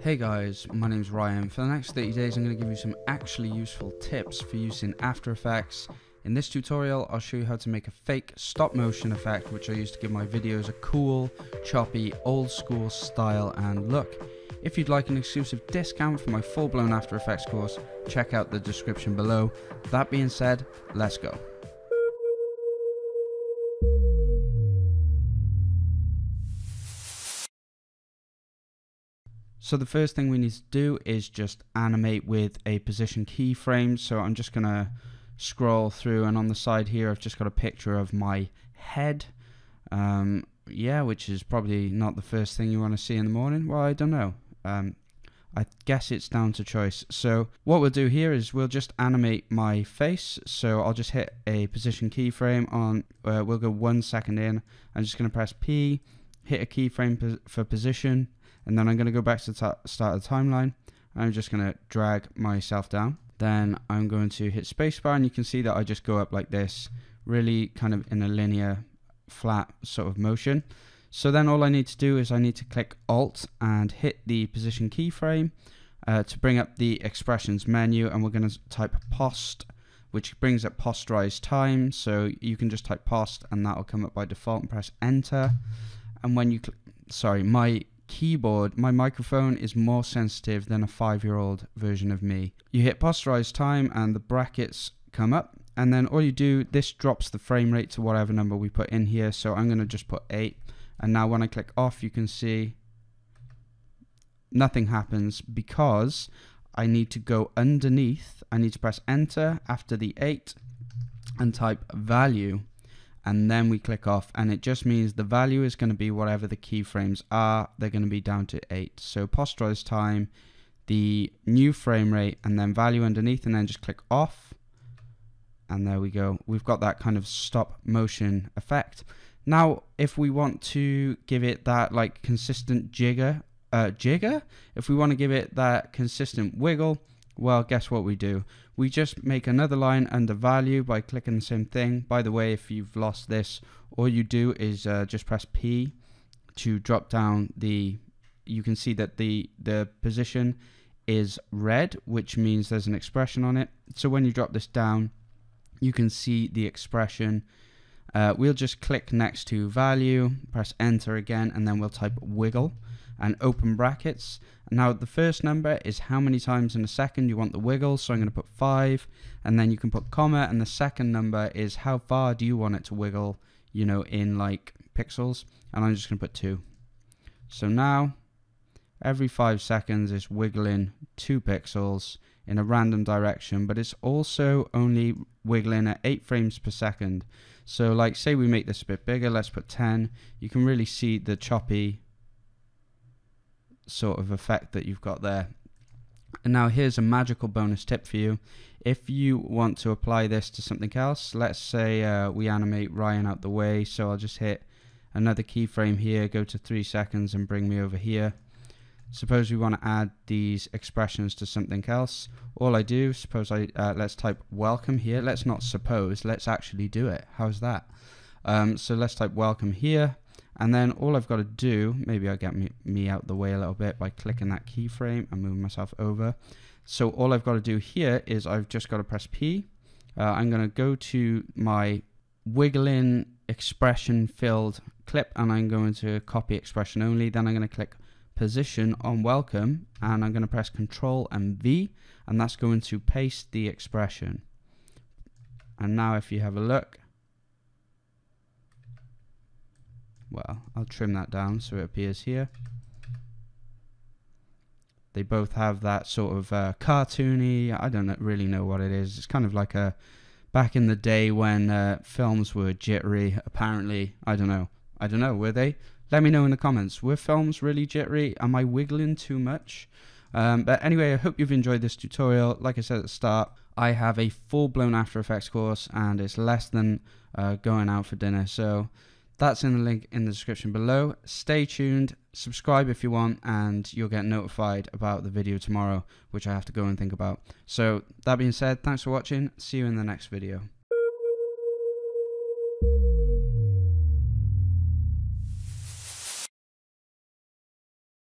Hey guys, my name's Ryan. For the next 30 days I'm going to give you some actually useful tips for use in After Effects. In this tutorial I'll show you how to make a fake stop motion effect which I use to give my videos a cool, choppy, old school style and look. If you'd like an exclusive discount for my full blown After Effects course, check out the description below. That being said, let's go. So the first thing we need to do is just animate with a position keyframe. So I'm just going to scroll through and on the side here I've just got a picture of my head. Um, yeah, which is probably not the first thing you want to see in the morning. Well, I don't know. Um, I guess it's down to choice. So what we'll do here is we'll just animate my face. So I'll just hit a position keyframe on, uh, we'll go one second in. I'm just going to press P, hit a keyframe for position, and then I'm going to go back to the start of the timeline. I'm just going to drag myself down. Then I'm going to hit spacebar and you can see that I just go up like this, really kind of in a linear, flat sort of motion. So then all I need to do is I need to click Alt and hit the position keyframe uh, to bring up the expressions menu and we're going to type post which brings up posterized time so you can just type post and that'll come up by default and press enter and when you sorry my keyboard, my microphone is more sensitive than a five year old version of me. You hit posterize time and the brackets come up and then all you do, this drops the frame rate to whatever number we put in here. So I'm going to just put 8 and now when I click off you can see nothing happens because I need to go underneath. I need to press enter after the 8 and type value and then we click off and it just means the value is going to be whatever the keyframes are. They're going to be down to 8 so posterize time the new frame rate and then value underneath and then just click off. And there we go. We've got that kind of stop motion effect. Now if we want to give it that like consistent jigger uh, jigger if we want to give it that consistent wiggle well, guess what we do? We just make another line under value by clicking the same thing. By the way, if you've lost this, all you do is uh, just press P to drop down the, you can see that the, the position is red, which means there's an expression on it. So when you drop this down, you can see the expression. Uh, we'll just click next to value, press enter again, and then we'll type wiggle and open brackets. Now the first number is how many times in a second you want the wiggle, so I'm going to put 5, and then you can put comma, and the second number is how far do you want it to wiggle, you know, in like pixels, and I'm just going to put 2. So now, every 5 seconds it's wiggling 2 pixels in a random direction, but it's also only wiggling at 8 frames per second. So like say we make this a bit bigger, let's put 10, you can really see the choppy sort of effect that you've got there. And now here's a magical bonus tip for you. If you want to apply this to something else, let's say uh, we animate Ryan out the way, so I'll just hit another keyframe here, go to 3 seconds and bring me over here. Suppose we want to add these expressions to something else. All I do, suppose I, uh, let's type welcome here. Let's not suppose, let's actually do it. How's that? Um, so let's type welcome here. And then all I've got to do, maybe I'll get me, me out the way a little bit by clicking that keyframe and moving myself over. So all I've got to do here is I've just got to press P. Uh, I'm going to go to my wiggling expression filled clip and I'm going to copy expression only. Then I'm going to click position on welcome and I'm going to press control and V and that's going to paste the expression. And now if you have a look, well, I'll trim that down so it appears here. They both have that sort of uh, cartoony, I don't really know what it is. It's kind of like a, back in the day when uh, films were jittery, apparently, I don't know. I don't know, were they? Let me know in the comments. Were films really jittery? Am I wiggling too much? Um, but anyway, I hope you've enjoyed this tutorial. Like I said at the start, I have a full-blown After Effects course and it's less than uh, going out for dinner. So that's in the link in the description below. Stay tuned, subscribe if you want, and you'll get notified about the video tomorrow, which I have to go and think about. So, that being said, thanks for watching. See you in the next video.